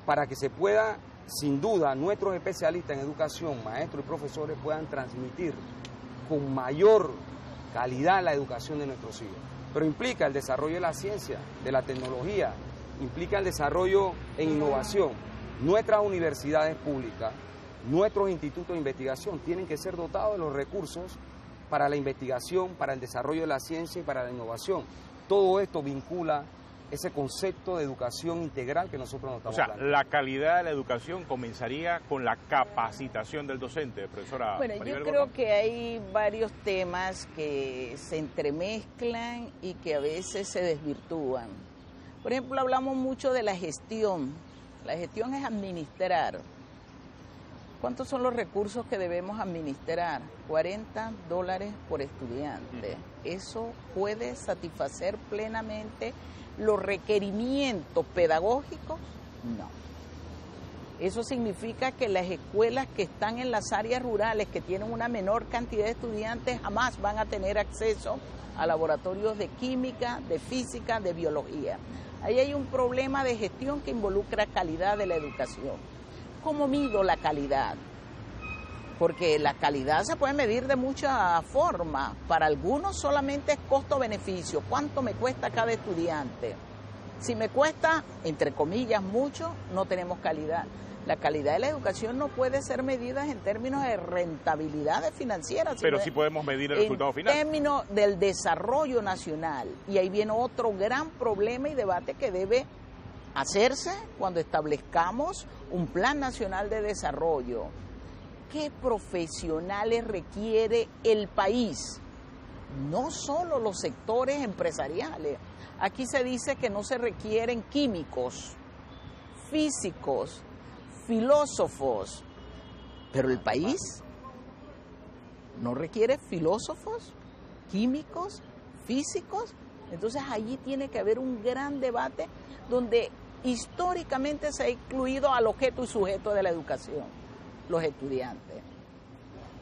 para que se pueda, sin duda, nuestros especialistas en educación, maestros y profesores, puedan transmitir con mayor calidad la educación de nuestros hijos. Pero implica el desarrollo de la ciencia, de la tecnología, implica el desarrollo en innovación. Nuestras universidades públicas, nuestros institutos de investigación tienen que ser dotados de los recursos para la investigación, para el desarrollo de la ciencia y para la innovación. Todo esto vincula ese concepto de educación integral que nosotros nos estamos O sea, la calidad de la educación comenzaría con la capacitación del docente, profesora. Bueno, yo creo que hay varios temas que se entremezclan y que a veces se desvirtúan. Por ejemplo, hablamos mucho de la gestión. La gestión es administrar. ¿Cuántos son los recursos que debemos administrar? 40 dólares por estudiante. ¿Eso puede satisfacer plenamente los requerimientos pedagógicos? No. Eso significa que las escuelas que están en las áreas rurales, que tienen una menor cantidad de estudiantes, jamás van a tener acceso a laboratorios de química, de física, de biología. Ahí hay un problema de gestión que involucra calidad de la educación. ¿Cómo mido la calidad? Porque la calidad se puede medir de muchas formas. Para algunos solamente es costo-beneficio. ¿Cuánto me cuesta cada estudiante? Si me cuesta, entre comillas, mucho, no tenemos calidad. La calidad de la educación no puede ser medida en términos de rentabilidad financiera. Pero sí podemos medir el resultado final. En términos del desarrollo nacional. Y ahí viene otro gran problema y debate que debe hacerse cuando establezcamos un plan nacional de desarrollo. ¿Qué profesionales requiere el país? No solo los sectores empresariales. Aquí se dice que no se requieren químicos, físicos, filósofos, pero el país no requiere filósofos, químicos, físicos. Entonces allí tiene que haber un gran debate donde históricamente se ha incluido al objeto y sujeto de la educación, los estudiantes.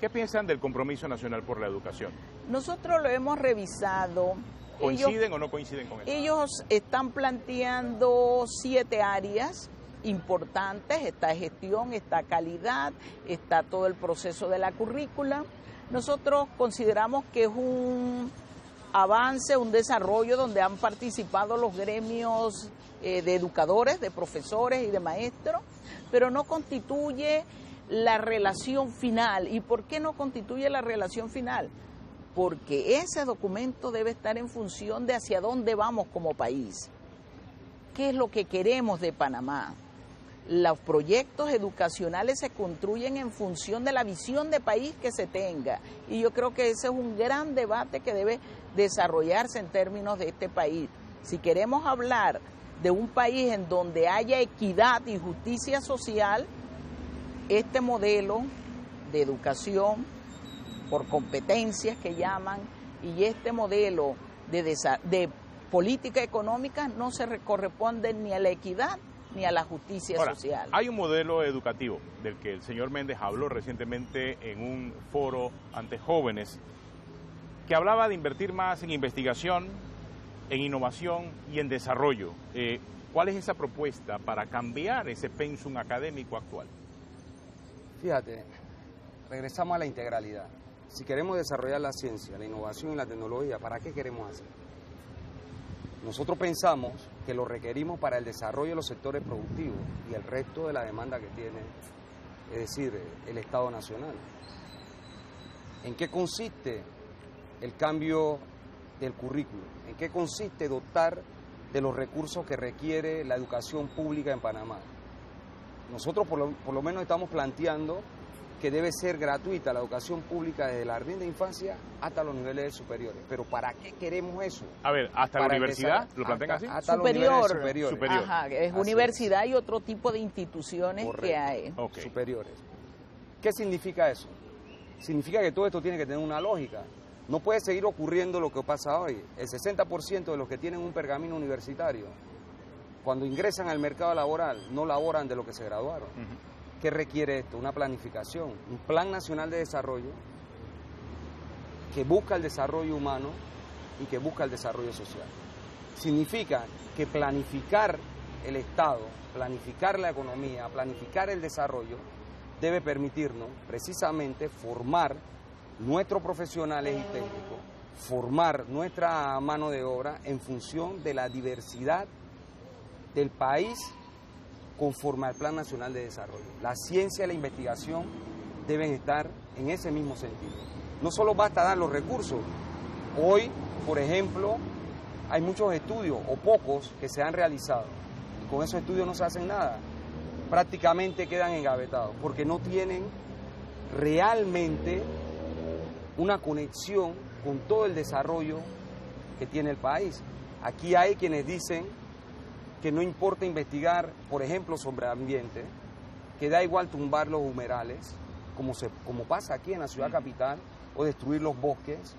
¿Qué piensan del compromiso nacional por la educación? Nosotros lo hemos revisado. ¿Coinciden o no coinciden con eso? Ellos están planteando siete áreas importantes, está gestión, está calidad, está todo el proceso de la currícula. Nosotros consideramos que es un avance, un desarrollo donde han participado los gremios eh, de educadores, de profesores y de maestros, pero no constituye la relación final. ¿Y por qué no constituye la relación final? Porque ese documento debe estar en función de hacia dónde vamos como país. ¿Qué es lo que queremos de Panamá? Los proyectos educacionales se construyen en función de la visión de país que se tenga. Y yo creo que ese es un gran debate que debe desarrollarse en términos de este país. Si queremos hablar de un país en donde haya equidad y justicia social, este modelo de educación por competencias que llaman y este modelo de, de política económica no se corresponden ni a la equidad ni a la justicia social. Hay un modelo educativo del que el señor Méndez habló recientemente en un foro ante jóvenes que hablaba de invertir más en investigación, en innovación y en desarrollo. Eh, ¿Cuál es esa propuesta para cambiar ese pensum académico actual? Fíjate, regresamos a la integralidad. Si queremos desarrollar la ciencia, la innovación y la tecnología, ¿para qué queremos hacer? Nosotros pensamos que lo requerimos para el desarrollo de los sectores productivos y el resto de la demanda que tiene, es decir, el Estado Nacional. ¿En qué consiste el cambio del currículo? ¿En qué consiste dotar de los recursos que requiere la educación pública en Panamá? Nosotros por lo, por lo menos estamos planteando que debe ser gratuita la educación pública desde la jardín de infancia hasta los niveles superiores. Pero ¿para qué queremos eso? A ver, ¿hasta la universidad? empezar, ¿Lo plantean hasta- así? hasta los Superior. niveles superiores. Superior. Ajá, es Así universidad y otro tipo de instituciones que hay. Superiores. ¿Qué significa eso? Significa que todo esto tiene que tener una lógica. No puede seguir ocurriendo lo que pasa hoy. El 60% de los que tienen un pergamino universitario, cuando ingresan al mercado laboral, no laboran de lo que se graduaron. ¿Qué requiere esto? Una planificación, un plan nacional de desarrollo que busca el desarrollo humano y que busca el desarrollo social. Significa que planificar el Estado, planificar la economía, planificar el desarrollo, debe permitirnos precisamente formar nuestros profesionales y técnicos, formar nuestra mano de obra en función de la diversidad del país conforme al Plan Nacional de Desarrollo. La ciencia y la investigación deben estar en ese mismo sentido. No solo basta dar los recursos. Hoy, por ejemplo, hay muchos estudios, o pocos, que se han realizado. Y con esos estudios no se hacen nada. Prácticamente quedan engavetados, porque no tienen realmente una conexión con todo el desarrollo que tiene el país. Aquí hay quienes dicen que no importa investigar, por ejemplo, sobre ambiente, que da igual tumbar los humedales, como, se, como pasa aquí en la ciudad capital, o destruir los bosques.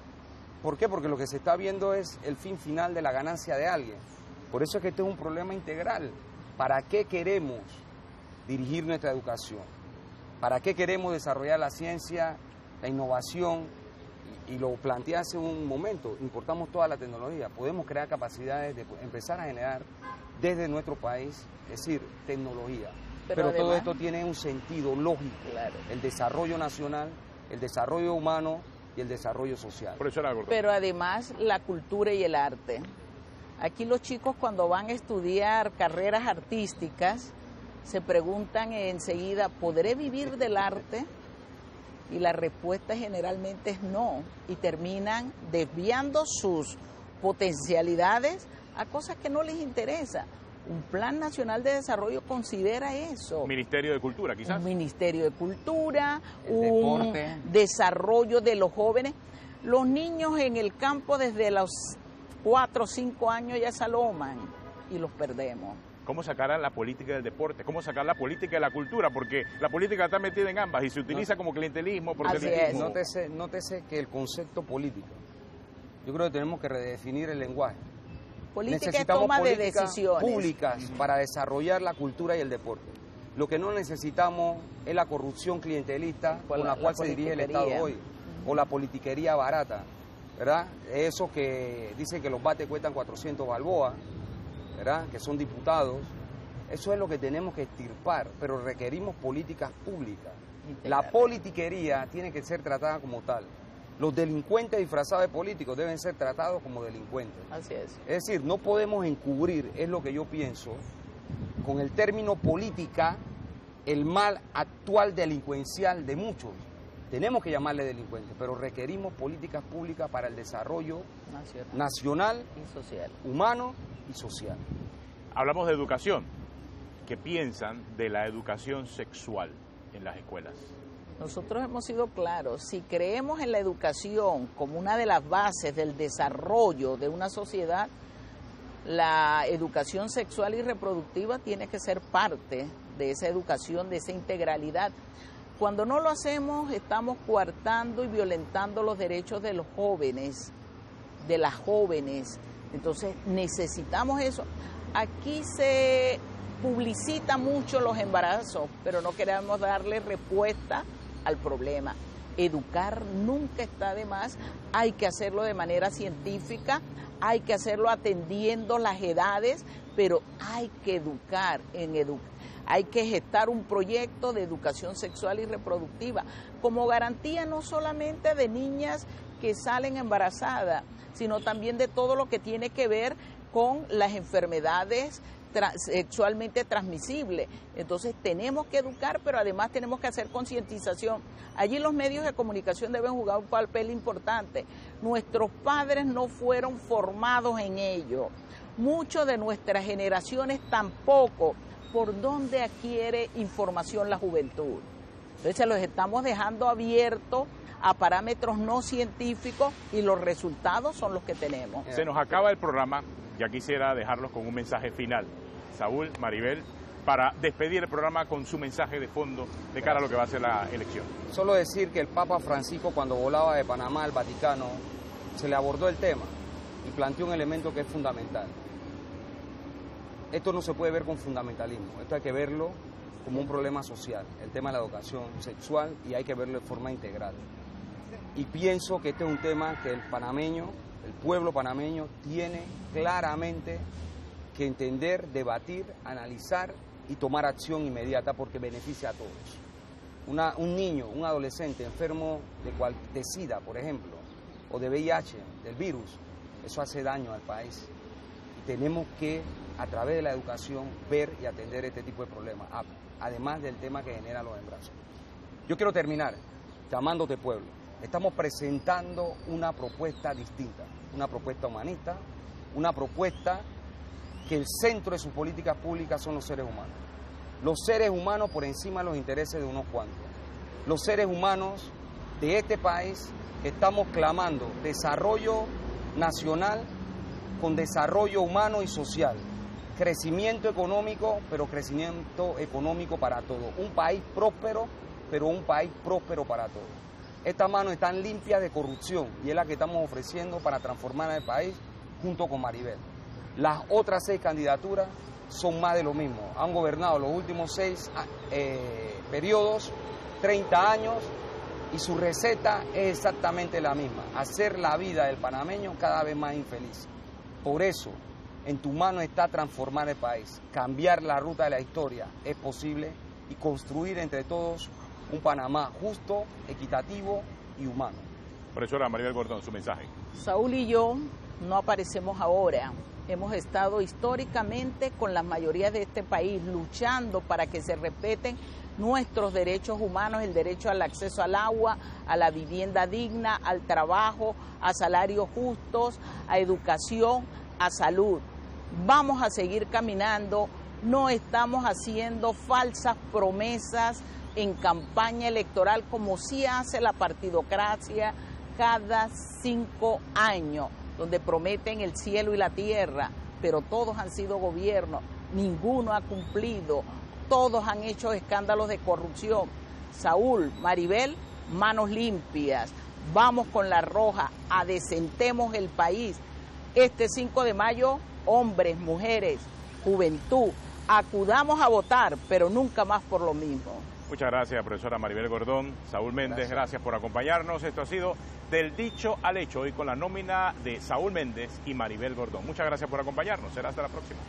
¿Por qué? Porque lo que se está viendo es el fin final de la ganancia de alguien. Por eso es que este es un problema integral. ¿Para qué queremos dirigir nuestra educación? ¿Para qué queremos desarrollar la ciencia, la innovación? Y, y lo planteé hace un momento, importamos toda la tecnología, podemos crear capacidades de empezar a generar desde nuestro país, es decir, tecnología. Pero Pero, todo esto tiene un sentido lógico, Claro. el desarrollo nacional, el desarrollo humano y el desarrollo social. Por eso era algo. Pero además la cultura y el arte. Aquí los chicos cuando van a estudiar carreras artísticas se preguntan enseguida, ¿podré vivir del arte? Y la respuesta generalmente es no. Y terminan desviando sus potencialidades a cosas que no les interesa. Un plan nacional de desarrollo considera eso. Ministerio de Cultura, quizás. Un ministerio de cultura, El un deporte. desarrollo de los jóvenes. Los niños en el campo desde los 4 o 5 años ya saloman y los perdemos. ¿Cómo sacar a la política del deporte? ¿Cómo sacar la política de la cultura? Porque la política está metida en ambas y se utiliza como clientelismo, Así es. Nótese, nótese que el concepto político, yo creo que tenemos que redefinir el lenguaje. Política es necesitamos toma de políticas decisiones. públicas para desarrollar la cultura y el deporte. Lo que no necesitamos es la corrupción clientelista Con la- la, cual la se dirige el. Estado hoy, o la politiquería barata, ¿verdad? Eso que dicen que los bates cuestan 400 balboas, ¿verdad? Que son diputados. Eso es lo que tenemos que extirpar, pero requerimos políticas públicas. La politiquería tiene que ser tratada como tal. Los delincuentes disfrazados de políticos deben ser tratados como delincuentes. Así es. Es decir, no podemos encubrir, es lo que yo pienso, con el término política, el mal actual delincuencial de muchos. Tenemos que llamarle delincuentes, pero requerimos políticas públicas para el desarrollo Nacional nacional, y social. humano y social. Hablamos de educación. ¿Qué piensan de la educación sexual en las escuelas? Nosotros hemos sido claros, si creemos en la educación como una de las bases del desarrollo de una sociedad, la educación sexual y reproductiva tiene que ser parte de esa educación, de esa integralidad. Cuando no lo hacemos, estamos coartando y violentando los derechos de los jóvenes, de las jóvenes. Entonces necesitamos eso. Aquí se publicita mucho los embarazos, pero no queremos darle respuesta al problema. Educar nunca está de más, hay que hacerlo de manera científica, hay que hacerlo atendiendo las edades, pero hay que educar en educar. Hay que gestar un proyecto de educación sexual y reproductiva como garantía no solamente de niñas que salen embarazadas, sino también de todo lo que tiene que ver con las enfermedades sexualmente transmisibles. Entonces tenemos que educar, pero además tenemos que hacer concientización. Allí los medios de comunicación deben jugar un papel importante. Nuestros padres no fueron formados en ello. Muchos de nuestras generaciones tampoco. ¿Por dónde adquiere información la juventud? Entonces se los estamos dejando abiertos a parámetros no científicos y los resultados son los que tenemos. Se nos acaba el programa, ya quisiera dejarlos con un mensaje final. Saúl, Maribel, para despedir el programa con su mensaje de fondo de cara a lo que va a ser la elección. Solo decir que el Papa Francisco cuando volaba de Panamá al Vaticano se le abordó el tema y planteó un elemento que es fundamental. Esto no se puede ver con fundamentalismo, esto hay que verlo como un problema social, el tema de la educación sexual y hay que verlo de forma integral. Y pienso que este es un tema que el panameño, el pueblo panameño tiene claramente que entender, debatir, analizar y tomar acción inmediata porque beneficia a todos. un niño, un adolescente enfermo de, cual, de SIDA, por ejemplo, o de VIH, del virus, eso hace daño al país. Tenemos que, a través de la educación, ver y atender este tipo de problemas, además del tema que genera los embarazos. Yo quiero terminar llamándote pueblo. Estamos presentando una propuesta distinta, una propuesta humanista, una propuesta que el centro de sus políticas públicas son los seres humanos. Los seres humanos por encima de los intereses de unos cuantos. Los seres humanos de este país estamos clamando desarrollo nacional con desarrollo humano y social. Crecimiento económico, pero crecimiento económico para todos. Un país próspero, pero un país próspero para todos. Estas manos están limpias de corrupción y es la que estamos ofreciendo para transformar el país junto con Maribel. Las otras seis candidaturas son más de lo mismo. Han gobernado los últimos seis ah, eh, periodos, 30 años, y su receta es exactamente la misma, hacer la vida del panameño cada vez más infeliz. Por eso, en tu mano está transformar el país, cambiar la ruta de la historia, es posible, y construir entre todos un Panamá justo, equitativo y humano. Profesora Maribel Gordón, su mensaje. Saúl y yo no aparecemos ahora, Hemos estado históricamente con la mayoría de este país luchando para que se respeten nuestros derechos humanos, el derecho al acceso al agua, a la vivienda digna, al trabajo, a salarios justos, a educación, a salud. Vamos a seguir caminando, no estamos haciendo falsas promesas en campaña electoral como sí hace la partidocracia cada cinco años donde prometen el cielo y la tierra, pero todos han sido gobiernos, ninguno ha cumplido, todos han hecho escándalos de corrupción. Saúl, Maribel, manos limpias, vamos con la roja, adecentemos el país. Este 5 de mayo, hombres, mujeres, juventud, acudamos a votar, pero nunca más por lo mismo. Muchas gracias, profesora Maribel Gordón. Saúl Méndez, gracias. por acompañarnos. Esto ha sido Del Dicho al Hecho, hoy con la nómina de Saúl Méndez y Maribel Gordón. Muchas gracias por acompañarnos. Será hasta la próxima.